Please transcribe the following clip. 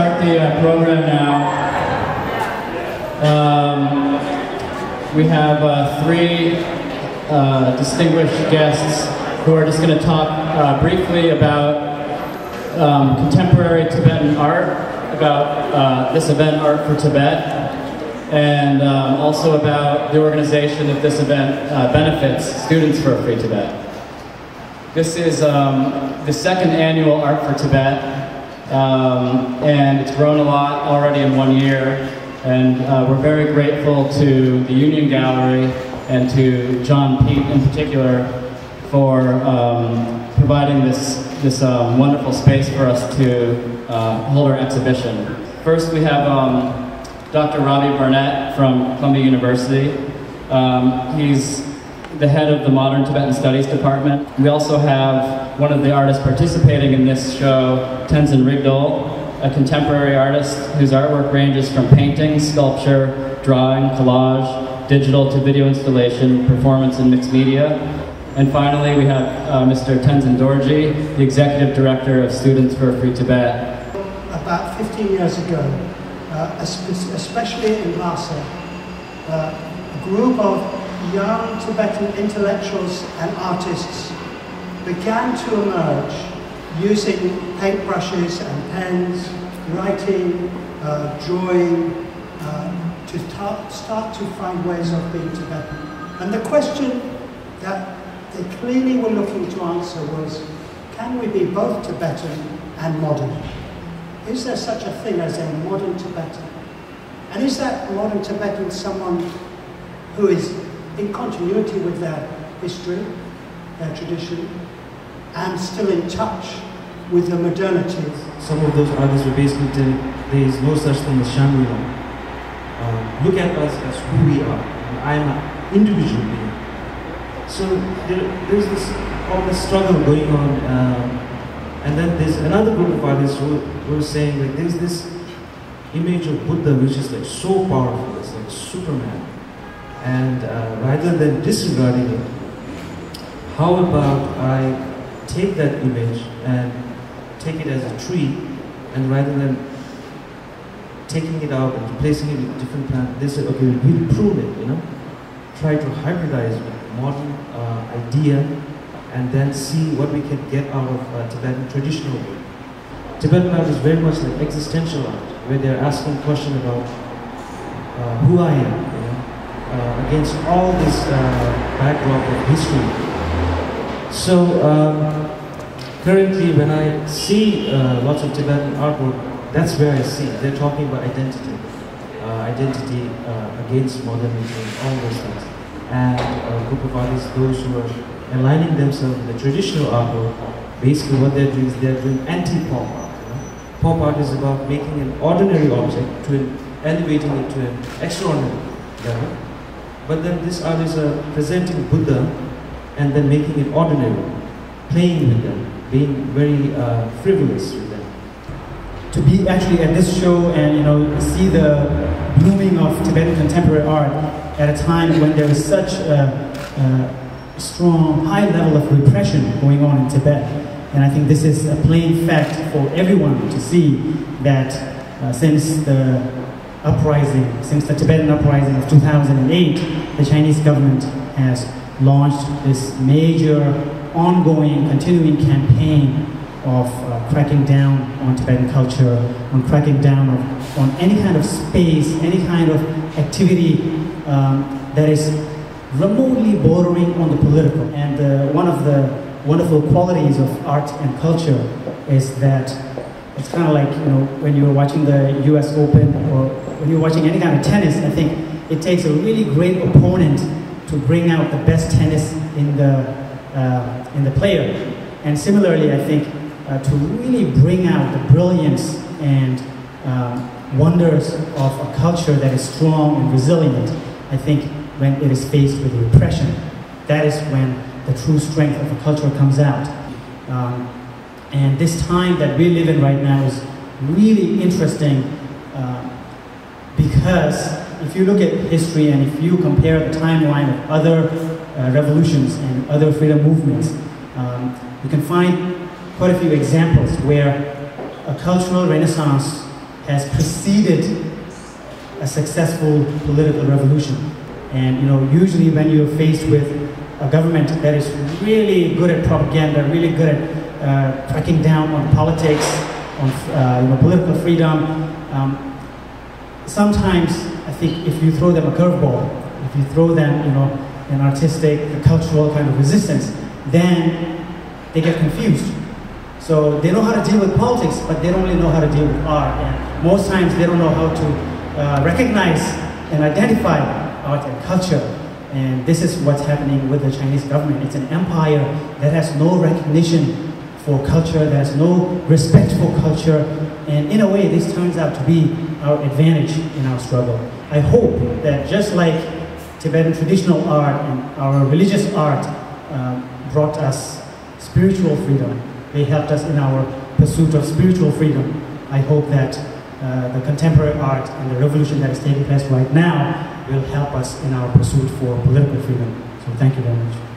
start the uh, program now. Um, we have uh, three uh, distinguished guests who are just going to talk uh, briefly about um, contemporary Tibetan art, about uh, this event, Art for Tibet, and um, also about the organization that this event uh, benefits Students for Free Tibet. This is um, the second annual Art for Tibet, um, and it's grown a lot already in one year. And uh, we're very grateful to the Union Gallery and to John Pete in particular for um, providing this, this um, wonderful space for us to uh, hold our exhibition. First, we have um, Dr. Robbie Barnett from Columbia University. Um, he's the head of the Modern Tibetan Studies Department. We also have one of the artists participating in this show, Tenzing Rigdol, a contemporary artist whose artwork ranges from painting, sculpture, drawing, collage, digital to video installation, performance, and mixed media. And finally, we have uh, Mr. Tenzin Dorjee, the Executive Director of Students for Free Tibet. About 15 years ago, uh, especially in Lhasa, uh, a group of young Tibetan intellectuals and artists began to emerge using paintbrushes and pens, writing, uh, drawing, uh, to start to find ways of being Tibetan. And the question that they clearly were looking to answer was, can we be both Tibetan and modern? Is there such a thing as a modern Tibetan? And is that modern Tibetan someone who is in continuity with their history, their tradition, and still in touch with the modernity. Some of those artists were basically saying there is no such thing as Shangri-La. Uh, look at us as who we are. I am an individual being. So there, there's this all this struggle going on, um, and then there's another group of artists who, who are saying like there's this image of Buddha which is like so powerful, it's like Superman and uh, rather than disregarding it, how about I take that image and take it as a tree, and rather than taking it out and replacing it with different plant, they said, okay, we'll prune it, you know, try to hybridize modern uh, idea, and then see what we can get out of uh, Tibetan traditional work. Tibetan art is very much like existential art, where they're asking question about uh, who I am, uh, against all this uh, backdrop of history. So um, currently when I see uh, lots of Tibetan artwork, that's where I see They're talking about identity. identity against modernity and all those things. And a group of artists, those who are aligning themselves with the traditional artwork, basically what they're doing is they're doing anti-pop art. Pop art is about making an ordinary object to an, elevating it to an extraordinary level. But then these artists are presenting Buddha and then making it ordinary, playing with them, being very uh, frivolous with them. To be actually at this show and you know see the blooming of Tibetan contemporary art at a time when there is such a, a strong, high level of repression going on in Tibet. And I think this is a plain fact for everyone to see that uh, since the uprising, since the Tibetan uprising of 2008, the Chinese government has launched this major, ongoing, continuing campaign of uh, cracking down on Tibetan culture, on cracking down on, on any kind of space, any kind of activity um, that is remotely bordering on the political. And uh, one of the wonderful qualities of art and culture is that it's kind of like, you know, when you're watching the US Open or when you're watching any kind of tennis, I think it takes a really great opponent to bring out the best tennis in the, uh, in the player. And similarly, I think uh, to really bring out the brilliance and um, wonders of a culture that is strong and resilient, I think when it is faced with repression, that is when the true strength of a culture comes out. Um, and this time that we live in right now is really interesting uh, because if you look at history and if you compare the timeline of other uh, revolutions and other freedom movements, um, you can find quite a few examples where a cultural renaissance has preceded a successful political revolution. And you know, usually when you're faced with a government that is really good at propaganda, really good at uh, cracking down on politics, on uh, you know, political freedom, um, sometimes I think if you throw them a curveball, if you throw them, you know, an artistic, a cultural kind of resistance, then they get confused. So they know how to deal with politics, but they don't really know how to deal with art. And most times they don't know how to uh, recognize and identify art and culture. And this is what's happening with the Chinese government. It's an empire that has no recognition for culture, has no respect for culture. And in a way, this turns out to be our advantage in our struggle. I hope that just like Tibetan traditional art and our religious art um, brought us spiritual freedom, they helped us in our pursuit of spiritual freedom. I hope that uh, the contemporary art and the revolution that is taking place right now will help us in our pursuit for political freedom. So thank you very much.